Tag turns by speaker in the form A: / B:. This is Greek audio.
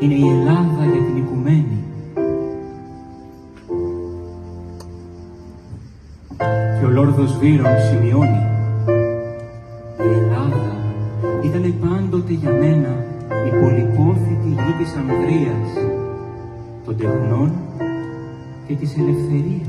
A: είναι η Ελλάδα για την οικουμένη. Και ο Λόρδος Βίρον σημειώνει η Ελλάδα ήταν πάντοτε για μένα η πολυπόθητη γη της Ανδρείας, των τεχνών και της ελευθερίας.